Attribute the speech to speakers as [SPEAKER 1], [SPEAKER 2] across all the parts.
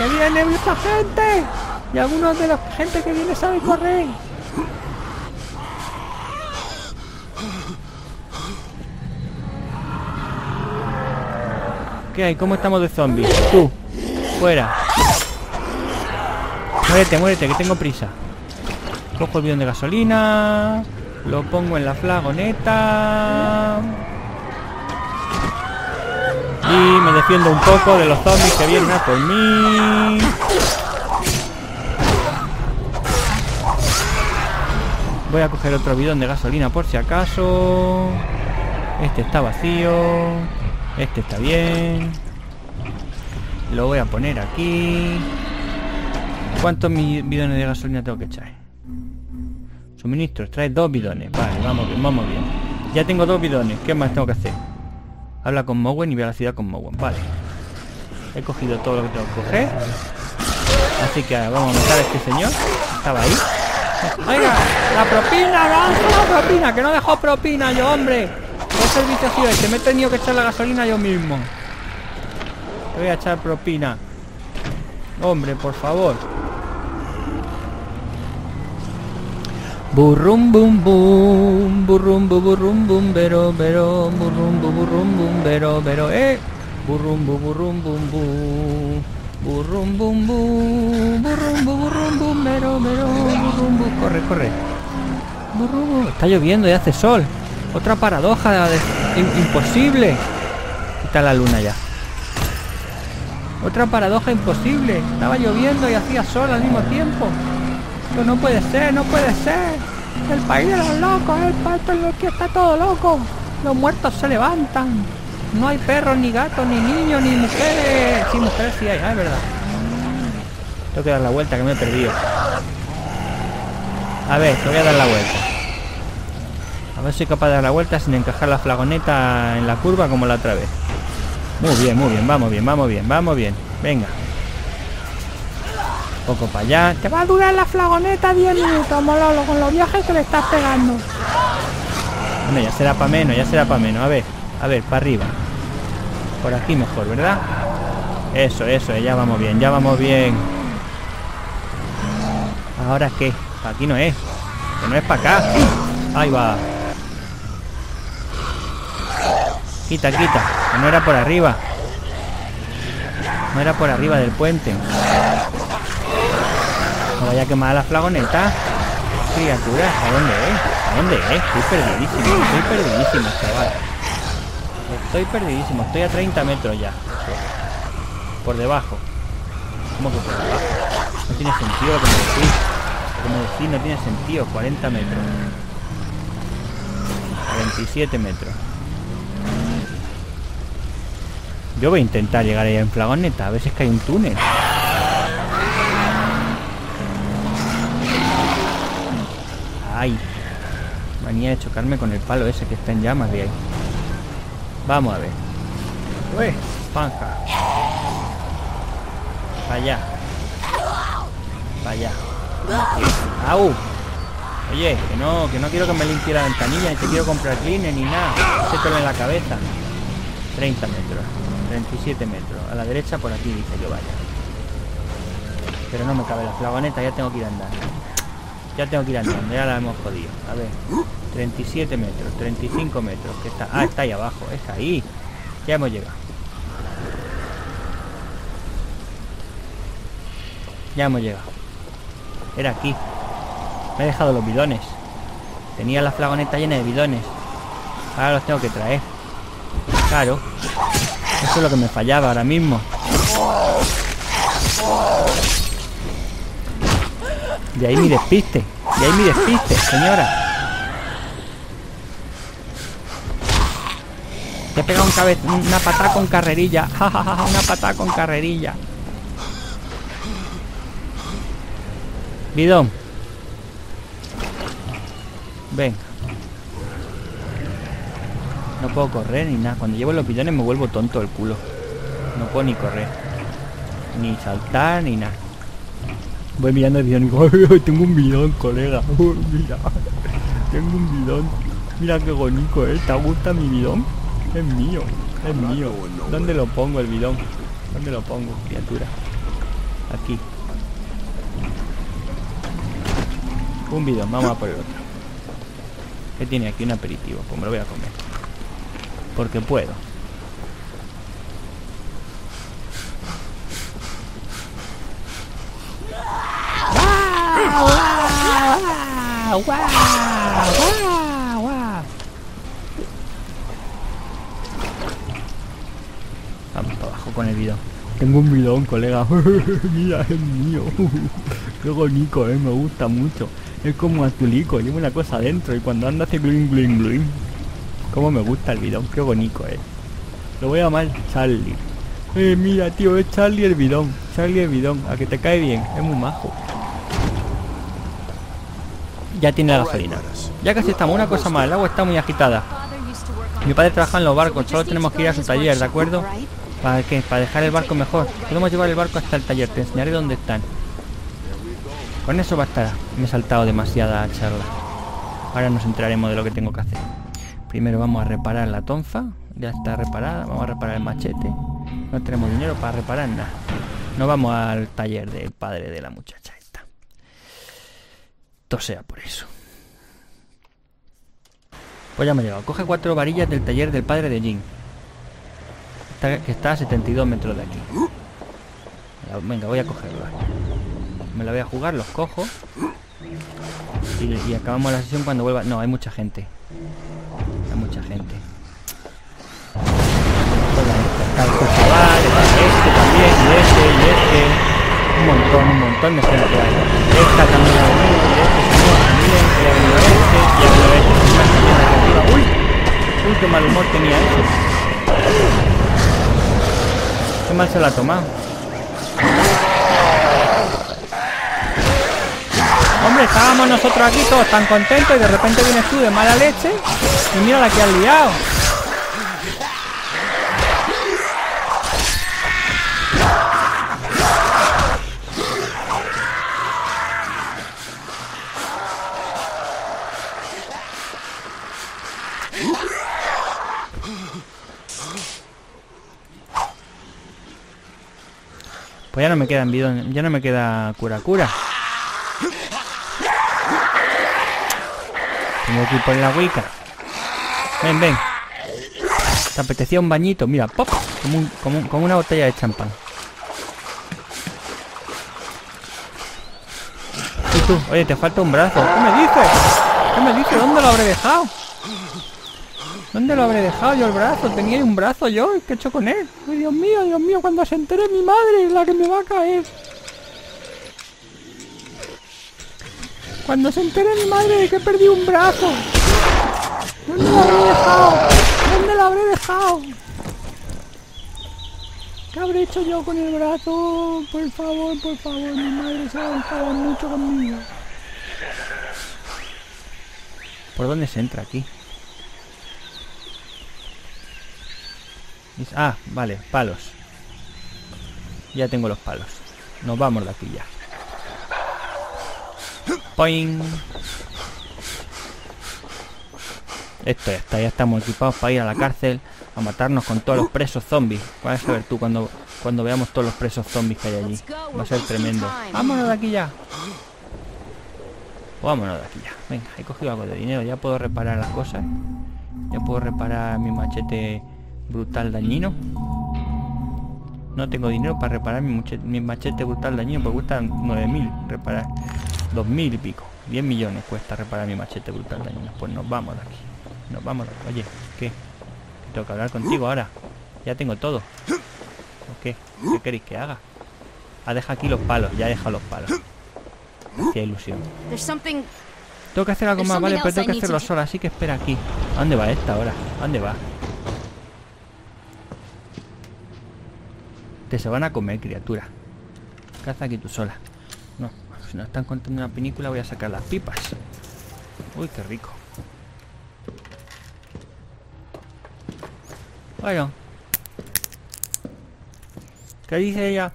[SPEAKER 1] ¡Que viene mucha gente! Y algunos de la gente que viene sabe correr. ¿Qué hay? ¿Cómo estamos de zombies? Tú, fuera. Muérete, muérete, que tengo prisa. Cojo el bidón de gasolina. Lo pongo en la flagoneta. Y me defiendo un poco de los zombies que vienen a por mí. Voy a coger otro bidón de gasolina por si acaso. Este está vacío. Este está bien. Lo voy a poner aquí. ¿Cuántos bidones de gasolina tengo que echar? Suministros, trae dos bidones. Vale, vamos bien, vamos bien. Ya tengo dos bidones. ¿Qué más tengo que hacer? Habla con Mowen y ve a la ciudad con Mowen. Vale. He cogido todo lo que tengo que coger. Así que vamos a matar a este señor. Estaba ahí. Oiga, la propina, la propina, que no dejó propina yo, hombre. ¿Qué servicio ha sido este? Me he tenido que echar la gasolina yo mismo. Te voy a echar propina. Hombre, por favor. Burrum bum bum, burrum bu burrum bum bero bero, burrum bu burrum bum bero bero, eh. Burrum bu burrum bum bum. Burrum bum bum, burrum bu burrum bum bero bero, burrum bu. Corre, corre. Burrum. Está lloviendo y hace sol. Otra paradoja imposible. Está la luna ya. Otra paradoja imposible. Estaba lloviendo y hacía sol al mismo tiempo. Esto no puede ser, no puede ser. El país de los locos, el país en el que está todo loco. Los muertos se levantan. No hay perros, ni gatos, ni niños, ni mujeres. Sí, mujeres sí hay, ah, es verdad. Tengo que dar la vuelta, que me he perdido. A ver, te voy a dar la vuelta. A ver si soy capaz de dar la vuelta sin encajar la flagoneta en la curva como la otra vez. Muy bien, muy bien, vamos bien, vamos bien, vamos bien. Venga, poco para allá. Te va a durar la flagoneta 10 minutos, Mololo, con los viajes que le estás pegando. Bueno, ya será para menos, ya será para menos. A ver, a ver, para arriba. Por aquí mejor, ¿verdad? Eso, eso, ya vamos bien, ya vamos bien. ¿Ahora qué? Aquí no es. Que no es para acá. Ahí va. Quita, quita. Que no era por arriba. No era por arriba del puente. No vaya a quemar la flagoneta. Criatura, ¿a dónde es? ¿A dónde es? Estoy perdidísimo, estoy perdidísimo, chaval. Estoy perdidísimo, estoy a 30 metros ya. Por debajo. ¿Cómo que por debajo? No tiene sentido lo que me decís. No tiene sentido. 40 metros. 27 metros. Yo voy a intentar llegar ahí en flagoneta, a ver si es que hay un túnel. ¡Ay! Manía de chocarme con el palo ese que está en llamas de ahí. Vamos a ver. ¡Uy! Panja. Para allá. Para allá. ¡Au! Oye, que no, que no quiero que me limpie la ventanilla, ni te quiero comprar cleaner ni nada. Se en la cabeza. 30 metros. 37 metros. A la derecha por aquí dice que vaya. Pero no me cabe la flagoneta, ya tengo que ir a andar. Ya tengo que ir andando, ya la hemos jodido. A ver, 37 metros, 35 metros. Que está? Ah, está ahí abajo, es ahí. Ya hemos llegado. Ya hemos llegado. Era aquí. Me he dejado los bidones. Tenía la flagoneta llena de bidones. Ahora los tengo que traer. Claro. Eso es lo que me fallaba ahora mismo. De ahí mi despiste. De ahí mi despiste, señora. Te he pegado un una patada con carrerilla. una patada con carrerilla. Bidón. Ven. No puedo correr ni nada. Cuando llevo los bidones me vuelvo tonto el culo. No puedo ni correr. Ni saltar ni nada. Voy mirando el bidón y digo, tengo un bidón, colega. mira, tengo un bidón. Mira qué bonito, ¿eh? ¿Te gusta mi bidón? Es mío, es mío. ¿Dónde lo pongo el bidón? ¿Dónde lo pongo, criatura? Aquí. Un bidón, vamos a por el otro. ¿Qué tiene aquí? Un aperitivo. Pues me lo voy a comer. Porque puedo. ¡Guau! ¡Guau! ¡Guau! Vamos para abajo con el bidón. Tengo un bidón, colega. Mira, es mío. Qué bonito, eh. Me gusta mucho. Es como azulico, lleva una cosa adentro y cuando anda hace bling bling bling. Como me gusta el bidón, qué bonito, eh. Lo voy a llamar Charlie. Eh, mira, tío, es Charlie el bidón. Charlie el bidón. A que te cae bien, es muy majo. Ya tiene la gasolina. Ya casi estamos. Una cosa más, el agua está muy agitada. Mi padre trabaja en los barcos, solo tenemos que ir a su taller, ¿de acuerdo? ¿Para qué? Para dejar el barco mejor. Podemos llevar el barco hasta el taller, te enseñaré dónde están. Con eso bastará. Me he saltado demasiada charla. Ahora nos enteraremos de lo que tengo que hacer. Primero vamos a reparar la tonfa. Ya está reparada. Vamos a reparar el machete. No tenemos dinero para reparar nada. No vamos al taller del padre de la muchacha Todo sea por eso. Pues ya me he llegado. Coge cuatro varillas del taller del padre de Jin. Que está a 72 metros de aquí. Venga, voy a cogerlo. Me la voy a jugar, los cojo. Y, acabamos la sesión cuando vuelva. No, hay mucha gente. Hay mucha gente. Este también, y este, y este. Un montón, un montón de gente. Esta también y arriba. ¡Uy! ¡Uy, qué mal humor tenía ese! Qué mal se la ha tomado. Hombre, estábamos nosotros aquí todos tan contentos y de repente vienes tú de mala leche y mira la que has liado. Pues ya no me queda bidón, ya no me queda cura cura. Tengo que ir por la Wicca. Ven, ven. Te apetecía un bañito, mira, pop, como, como, como una botella de champán. Oye, te falta un brazo. ¿Qué me dices? ¿Qué me dices? ¿Dónde lo habré dejado? ¿Dónde lo habré dejado yo el brazo? Tenía un brazo yo, ¿y ¿qué he hecho con él? Ay, Dios mío, Dios mío, cuando se entere mi madre, la que me va a caer. Cuando se entere mi madre de que he perdido un brazo. ¿Dónde lo habré dejado? ¿Dónde lo habré dejado? ¿Qué habré hecho yo con el brazo? Por favor, por favor, mi madre se va a enfadar mucho conmigo. ¿Por dónde se entra aquí? Ah, vale, palos. Ya tengo los palos. Nos vamos de aquí ya. Poing. Esto ya está, ya estamos equipados para ir a la cárcel a matarnos con todos los presos zombies. Vas a ver tú cuando, cuando veamos todos los presos zombies que hay allí. Va a ser tremendo. Vámonos de aquí ya. Vámonos de aquí ya. Venga, he cogido algo de dinero. Ya puedo reparar las cosas. Ya puedo reparar mi machete brutal dañino. No tengo dinero para reparar mi machete, mi machete brutal dañino porque cuesta 9000 reparar. 2000 y pico. 10 millones cuesta reparar mi machete brutal dañino. Pues nos vamos de aquí. Nos vamos de aquí. Oye, ¿qué? Que Tengo que hablar contigo ahora. Ya tengo todo. ¿O qué? ¿Qué queréis que haga? Ah, deja aquí los palos. Ya deja los palos. Qué ilusión. Tengo que hacer algo más, vale, pero tengo que hacerlo sola, así que espera aquí. ¿A dónde va esta ahora? ¿A dónde va? Te se van a comer, criatura. Caza aquí tú sola. No, si no están contando una película voy a sacar las pipas. Uy, qué rico. Bueno. ¿Qué dice ella?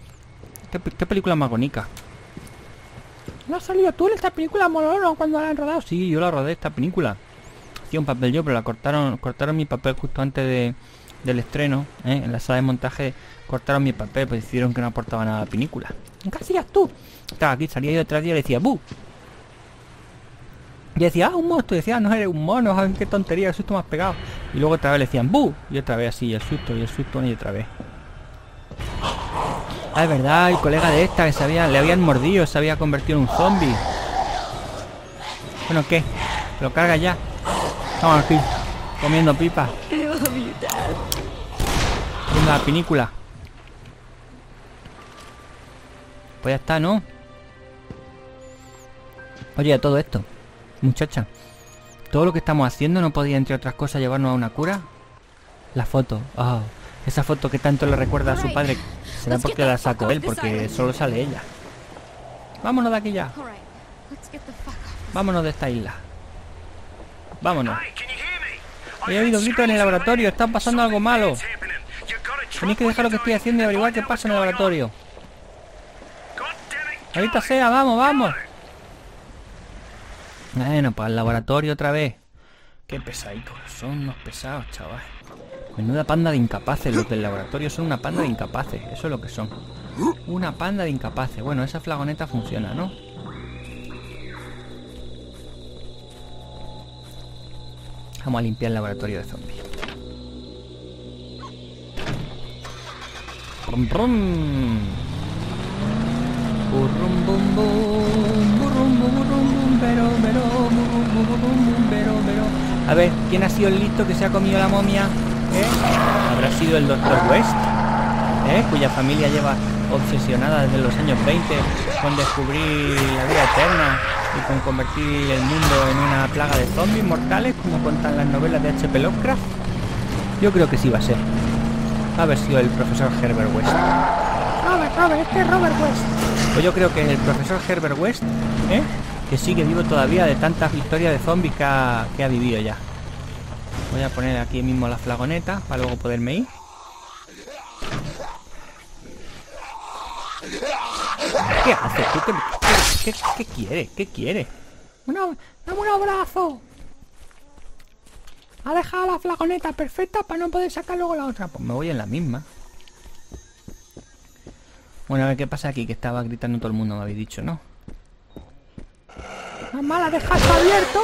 [SPEAKER 1] ¿Qué, pe- qué película más bonita? ¿No has salido tú en esta película molona cuando la han rodado? Sí, yo la rodé esta película. Hacía un papel yo, pero la cortaron, cortaron mi papel justo antes de, del estreno, ¿eh? en la sala de montaje cortaron mi papel, pues hicieron que no aportaba nada a la película. ¿Qué hacías tú? Estaba aquí, salía yo detrás de ella y decía, ¡bu! Y decía, ah, un monstruo. Y decía, ah, no eres un mono, qué tontería, el susto más pegado. Y luego otra vez le decían, ¡bu! Y otra vez así, el susto y el susto y otra vez. Ah, es verdad, el colega de esta que se le habían mordido, se había convertido en un zombie. Bueno, ¿qué? Lo carga ya. Estamos aquí, comiendo pipa. Viendo la pinícula. Pues ya está, ¿no? Oye, a todo esto. Muchacha, todo lo que estamos haciendo no podía, entre otras cosas, llevarnos a una cura. La foto. Oh, esa foto que tanto le recuerda a su padre. Será porque la sacó él, porque solo sale ella. Vámonos de aquí ya. Vámonos de esta isla. Vámonos. He oído gritos en el laboratorio. Está pasando algo malo. Tenéis que dejar lo que estoy haciendo y averiguar qué pasa en el laboratorio. Ahorita sea, vamos, vamos. Bueno, para el laboratorio otra vez. Qué pesaditos. Son unos pesados, chaval. Menuda panda de incapaces. Los del laboratorio son una panda de incapaces. Eso es lo que son. Una panda de incapaces. Bueno, esa flagoneta funciona, ¿no? Vamos a limpiar el laboratorio de zombies. Brum, brum. Burrum, bum, bum, burrum, bum, burrum, pero, pero, burrum, pero, pero. A ver, ¿quién ha sido el listo que se ha comido la momia? ¿Eh? ¿Habrá sido el Dr. West? ¿Eh? Cuya familia lleva obsesionada desde los años 20 con descubrir la vida eterna y con convertir el mundo en una plaga de zombies mortales como cuentan las novelas de H.P. Lovecraft? Yo creo que sí va a ser. Haber sido el profesor Herbert West. Robert, Robert, este es Robert West. Pues yo creo que el profesor Herbert West, ¿eh? que sigue vivo todavía de tantas historias de zombies que ha, que ha vivido ya. Voy a poner aquí mismo la flagoneta para luego poderme ir. ¿Qué haces tú? ¿Qué, qué, qué quiere? ¿Qué quiere? Una, dame un abrazo. Ha dejado la flagoneta perfecta para no poder sacar luego la otra. Pues me voy en la misma. Bueno, a ver qué pasa aquí, que estaba gritando todo el mundo, me habéis dicho, ¿no? Mamá, la dejaste abierto.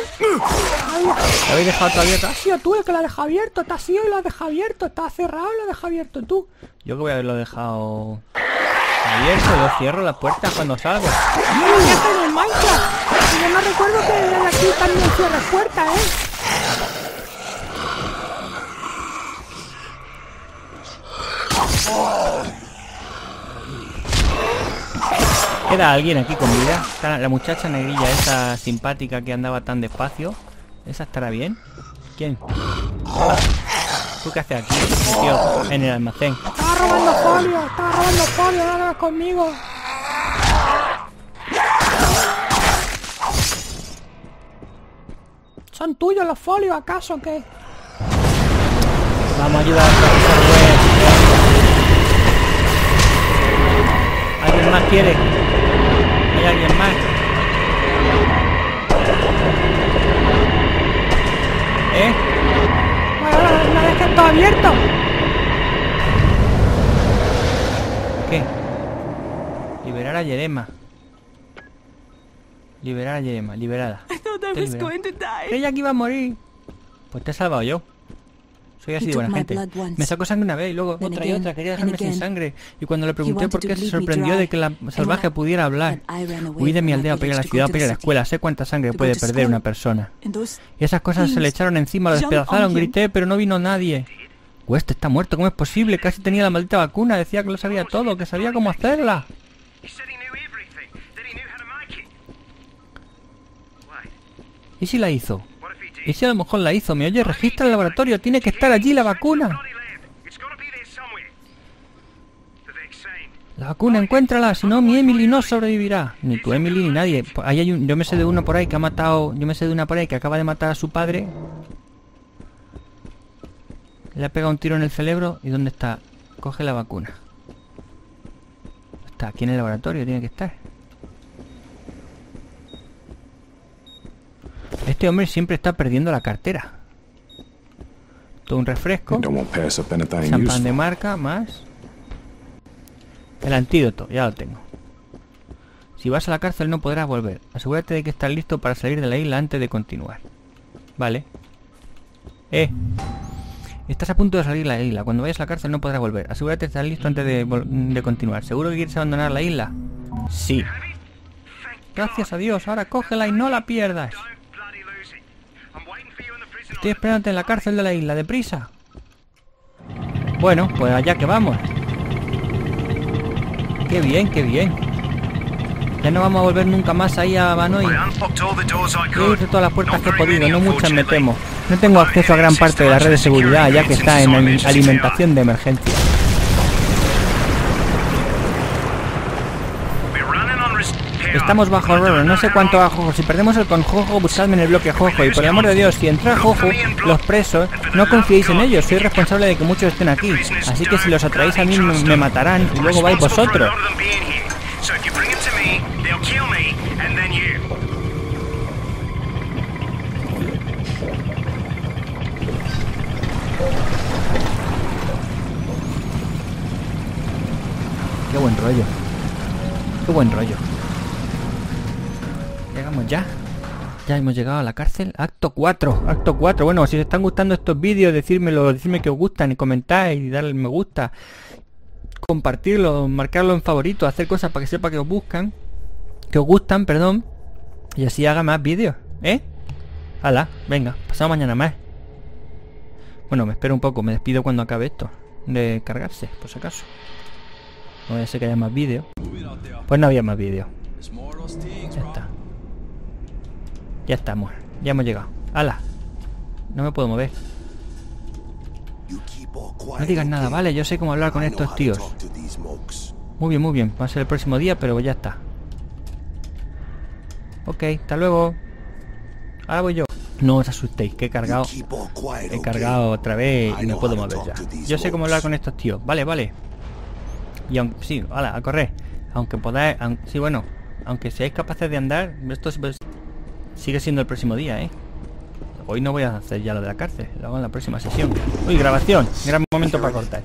[SPEAKER 1] ¿La habéis dejado abierto? Ha sido tú el que la deja abierto. Te has sido y lo has dejado abierto. Está cerrado y lo has dejado abierto tú. Yo que voy a haberlo dejado abierto. Yo cierro las puertas cuando salgo. No, en el Minecraft. Yo no recuerdo que de aquí también cierras puertas, ¿eh? ¿Queda alguien aquí con vida? Está la muchacha negrilla esa simpática que andaba tan despacio. ¿Esa estará bien? ¿Quién? ¿Tú qué haces aquí, tío, en el almacén? Estaba robando folio, estaba robando folio, ahora conmigo. ¿Son tuyos los folios acaso que? Vamos a ayudar profesor ¿Alguien más quiere? ¿Hay alguien más? ¿Eh? Bueno, la dejan todo abierto. ¿Qué? Liberar a Yerema. Liberar a Yerema, liberada. Ella que iba a morir. Pues te he salvado yo. Soy así de buena gente. Me sacó sangre una vez y luego otra y otra. Quería dejarme sin sangre. Y cuando le pregunté por qué se sorprendió de que la salvaje pudiera hablar. Huí de mi aldea para ir a la ciudad, para ir a la escuela. Sé cuánta sangre puede perder una persona. Y esas cosas se le echaron encima, lo despedazaron, grité, pero no vino nadie. West está muerto, ¿cómo es posible? Casi tenía la maldita vacuna, decía que lo sabía todo, que sabía cómo hacerla. ¿Y si la hizo? ¿Y si a lo mejor la hizo? ¿Me oye? Registra el laboratorio. Tiene que estar allí la vacuna. La vacuna, encuéntrala. Si no, mi Emily no sobrevivirá. Ni tu Emily ni nadie. Ahí hay un, yo me sé de uno por ahí que ha matado... Yo me sé de una por ahí que acaba de matar a su padre. Le ha pegado un tiro en el cerebro. ¿Y dónde está? Coge la vacuna. Está aquí en el laboratorio. Tiene que estar. Este hombre siempre está perdiendo la cartera. Todo un refresco. Champán de marca, más. El antídoto, ya lo tengo. Si vas a la cárcel no podrás volver. Asegúrate de que estás listo para salir de la isla antes de continuar. Vale. Eh. Estás a punto de salir de la isla. Cuando vayas a la cárcel no podrás volver. Asegúrate de estar listo antes de, continuar. ¿Seguro que quieres abandonar la isla? Sí. Gracias a Dios. Ahora cógela y no la pierdas. Estoy esperándote en la cárcel de la isla. Deprisa. Bueno, pues allá que vamos. Qué bien, qué bien. Ya no vamos a volver nunca más ahí a Banoy. Yo hice todas las puertas que he podido, no muchas me temo. No tengo acceso a gran parte de la red de seguridad, ya que está en ali- alimentación de emergencia. Estamos bajo Roro, no sé cuánto a Jojo. Si perdemos el con Jojo, buscadme en el bloque Jojo. Y por el amor de Dios, si entra Jojo, los presos, no confiéis en ellos. Soy responsable de que muchos estén aquí. Así que si los atraéis a mí, me matarán y luego vais vosotros. Qué buen rollo. Qué buen rollo. Llegamos ya. Ya hemos llegado a la cárcel. Acto 4. Acto 4. Bueno, si os están gustando estos vídeos, decírmelo, decirme que os gustan y comentar y darle me gusta. Compartirlo, marcarlo en favorito, hacer cosas para que sepa que os buscan. Que os gustan, perdón. Y así haga más vídeos. ¿Eh? Hala, venga, pasado mañana más. Bueno, me espero un poco, me despido cuando acabe esto. De cargarse, por si acaso. No vaya a que haya más vídeos. Pues no había más vídeos. Ya está. Ya estamos. Ya hemos llegado. ¡Hala! No me puedo mover. No digas nada, ¿vale? Yo sé cómo hablar con estos tíos. Muy bien, muy bien. Va a ser el próximo día, pero ya está. Ok, hasta luego. Ahora voy yo. No os asustéis, que he cargado. He cargado otra vez y me puedo mover ya. Yo sé cómo hablar con estos tíos. Vale, vale. Y aunque sí, hala, a correr. Aunque podáis, sí, bueno, aunque seáis capaces de andar, esto es- pues, sigue siendo el próximo día, ¿eh? Hoy no voy a hacer ya lo de la cárcel, lo hago en la próxima sesión. Uy, grabación, gran momento para cortar.